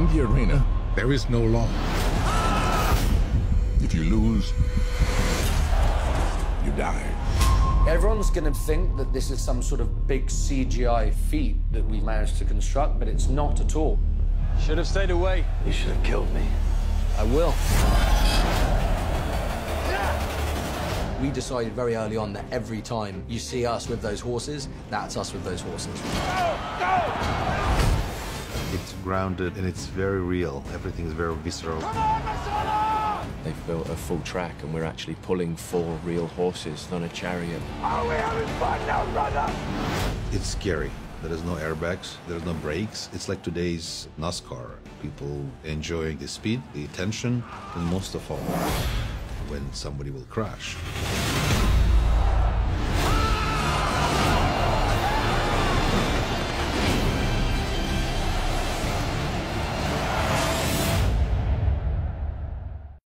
In the arena, There is no law. if you lose, you die. Everyone's going to think that this is some sort of big CGI feat that we managed to construct, but it's not at all. Should have stayed away. You should have killed me. I will. We decided very early on that every time you see us with those horses, that's us with those horses. It's grounded and it's very real. Everything is very visceral. They've built a full track and we're actually pulling four real horses, not a chariot. It's scary. There is no airbags. There's no brakes. It's like today's NASCAR. People enjoying the speed, the tension, and most of all, when somebody will crash.